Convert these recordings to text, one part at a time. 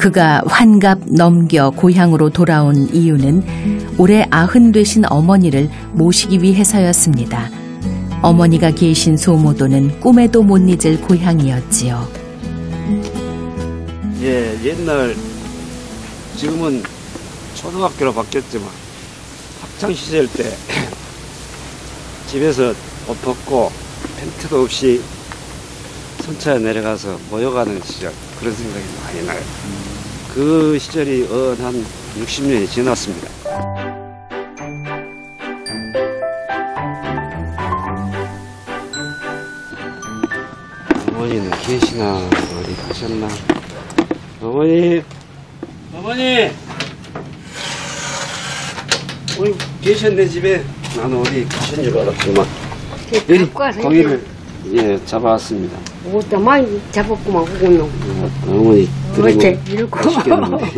그가 환갑 넘겨 고향으로 돌아온 이유는 올해 아흔 되신 어머니를 모시기 위해서였습니다. 어머니가 계신 소모도는 꿈에도 못 잊을 고향이었지요. 예, 옛날 지금은 초등학교로 바뀌었지만 학창 시절 때 집에서 옷 벗고 팬트도 없이 선차에 내려가서 모여가는 시절 그런 생각이 많이 나요. 그 시절이 언한 60년이 지났습니다. 어머니는 계시나 어디 가셨나? 어머니, 어머니, 어머니 계셨네 집에. 나는 어디 가신 줄 알았구만. 여기 고기를 예 잡아왔습니다. 뭐다 많이 잡았구만 그거는 어, 어머니 드리고 맛있겠는데.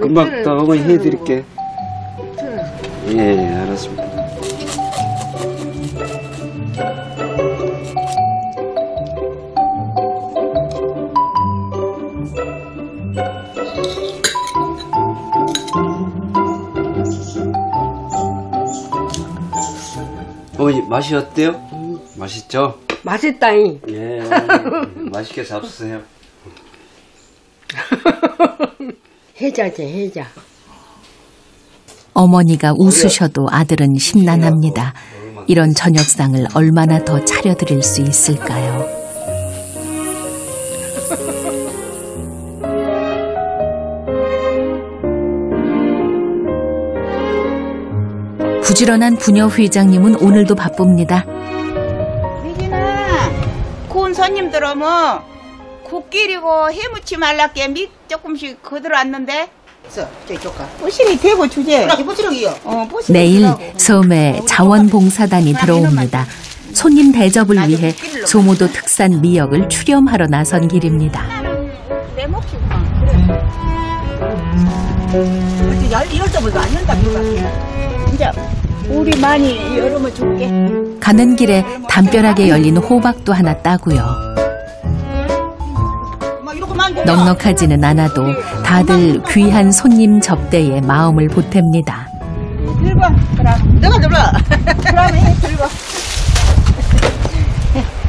금방 또 어머니 해드릴게. 예, 예, 알았습니다. 어머니 맛이 어때요? 맛있죠? 맛있다잉 예, 맛있게 잡수세요. 해자지 해자 어머니가 웃으셔도 아들은 심란합니다. 이런 저녁상을 얼마나 더 차려드릴 수 있을까요? 부지런한 부녀 회장님은 오늘도 바쁩니다. 손님들 오면 국길이고 해무치 말랍게 밑 조금씩 거들어왔는데. 부실이 되고 주제. 어, 내일. 섬에 자원봉사단이 들어옵니다. 손님 대접을 위해 소모도 특산 미역을 출염하러 나선 길입니다. 내 몫이구만. 그래. 열, 이럴 때보다 안 연다, 그가. 우리 많이 여름을 줄게. 가는 길에 담벼락에 열린 호박도 하나 따고요. 넉넉하지는 않아도 다들 귀한 손님 접대에 마음을 보탭니다. 들고, 그럼. 내가 들어. 그럼 해, 들고.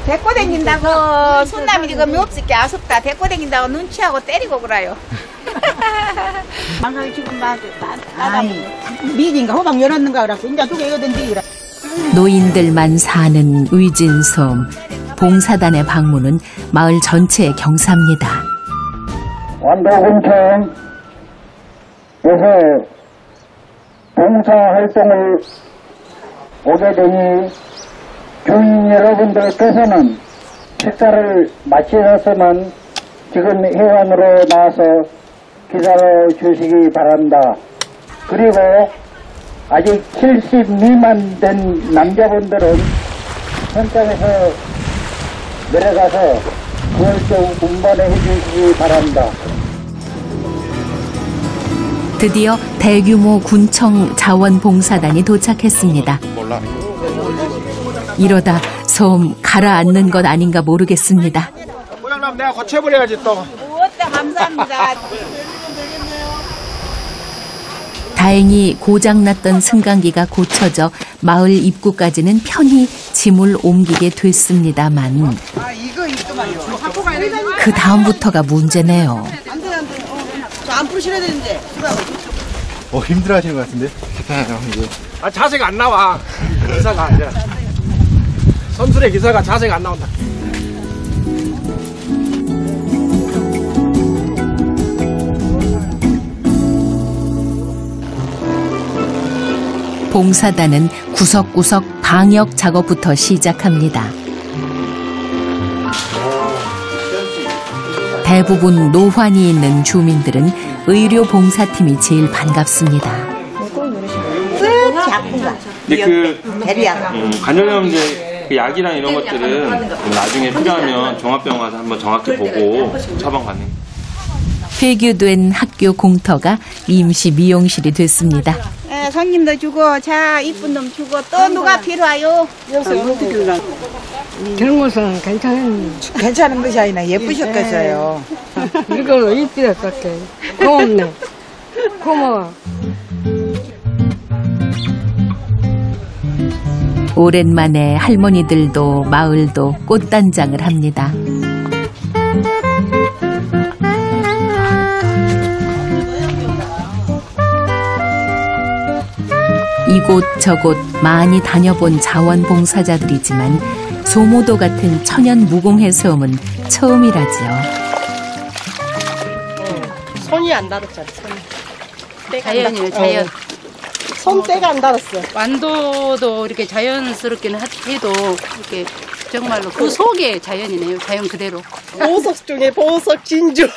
데리고 다닌다고 손남이 이거 묘없을게 아쉽다 데리고 다닌다고 눈치하고 때리고 그래요 방송이 지금 막 아니, 미진가 호박 열었는가 그래서 인자 두개 든지 그래. 노인들만 사는 의진섬 봉사단의 방문은 마을 전체의 경사입니다. 완도군청 요새 봉사활동을 오게 되니 주인 여러분들께서는 식사를 마치셨으면 지금 해관으로 나와서 기다려 주시기 바랍니다. 그리고 아직 70 미만 된 남자분들은 현장에서 내려가서 그걸 좀 운반해 주시기 바랍니다. 드디어 대규모 군청 자원봉사단이 도착했습니다. 이러다 섬 가라앉는 것 아닌가 모르겠습니다. 고장나면 내가 고쳐버려야지 또. 무엇다 감사합니다 다행히 고장났던 승강기가 고쳐져 마을 입구까지는 편히 짐을 옮기게 됐습니다만 그 다음부터가 문제네요. 저안 부르셔야 되는데. 어 힘들어 하시는 것 같은데? 아 자세가 안 나와. 기사가 이제. 선술의 기사가 자세가 안 나온다. 봉사단은 구석구석 방역 작업부터 시작합니다. 대부분 노환이 있는 주민들은 의료 봉사팀이 제일 반갑습니다. 근데 그. 음, 관절염제 그 약이랑 이런 것들은 나중에 필요하면 종합병원 가서 한번 정확히 보고 처방 가능. 폐교된 학교 공터가 임시 미용실이 됐습니다. 예, 손님도 주고 자 이쁜 놈 주고 또 누가 필요해요 젊어서는 괜찮은 괜찮은 것이 아니라 예쁘셨겠어요. 이걸로 입질 것 같아 고맙네. 고마워. 오랜만에 할머니들도 마을도 꽃단장을 합니다. 이곳저곳 많이 다녀본 자원봉사자들이지만 소모도 같은 천연 무공해 수험은 처음이라지요. 손이 안 닳았잖아. 손이. 자연이에요, 자연. 손때가 안 닳았어. 완도도 이렇게 자연스럽게는 하- 해도 이렇게 정말로 그 속에 자연이네요. 자연 그대로. 보석 중에 보석 진주.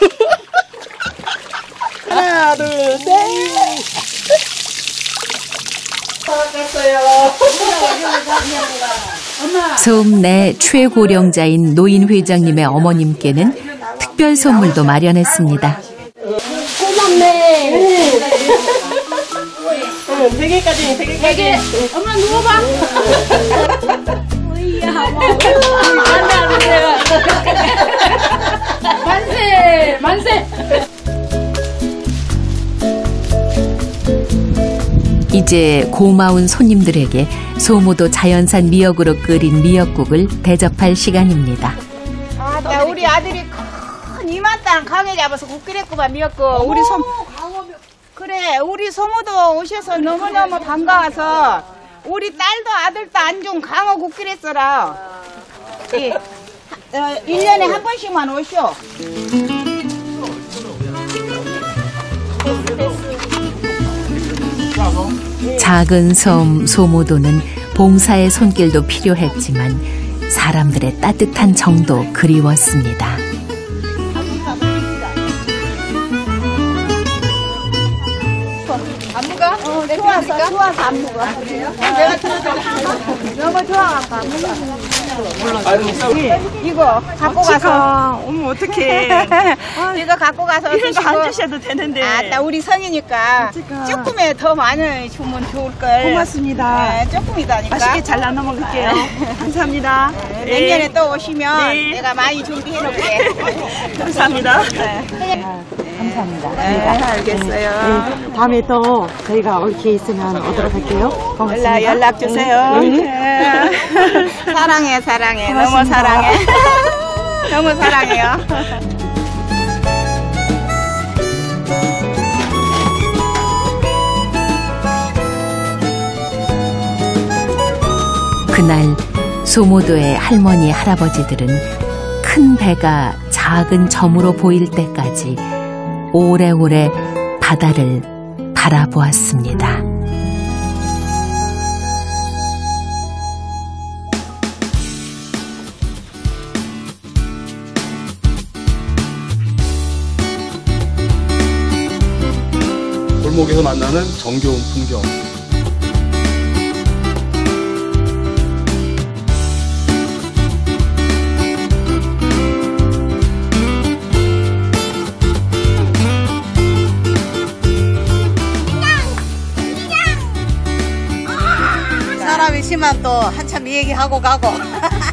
하나, 둘, 셋. 섬내 최고령자인 노인 회장님의 어머님께는 특별 선물도 마련했습니다. 고맙네. 응, 베개까지, 베개까지. 엄마 누워봐. 만세, 만세. 이제 고마운 손님들에게 소모도 자연산 미역으로 끓인 미역국을 대접할 시간입니다. 아따 우리 아들이 큰 이만땅 강에 잡아서 국기랬구만 미역국 우리 소 그래 우리 소모도 오셔서 너무너무 반가워서 우리 딸도 아들도 안준 강어 국기랬어라 예. 어, 1년에 한 번씩만 오쇼 작은 섬 소모도는 봉사의 손길도 필요했지만 사람들의 따뜻한 정도 그리웠습니다. 좋아서 좋아서 안무가 내가 들어줘 너무 좋아갖고 안무가 이거 갖고 가서. 어머, 어떡해. 이거 갖고 가서 이런 거 안. 주셔도 되는데. 아따 우리 성이니까 조금에 더 많이 주면 좋을 걸. 고맙습니다. 네, 조금이다니까. 맛있게 잘 나눠 먹을게요. 감사합니다. 네, 내년에 또 오시면 네. 내가 많이 준비해 놓을게. 감사합니다. 네, 알겠어요. 다음에 또 저희가 올 기회 있으면 오도록 할게요. 연락, 연락 주세요. 네. 사랑해 사랑해. 너무 사랑해. 너무 사랑해요. 그날 소모도의 할머니 할아버지들은 큰 배가 작은 점으로 보일 때까지 오래오래 바다를 바라보았습니다. 골목에서 만나는 정겨운 풍경. 심한 또 한참 얘기하고 가고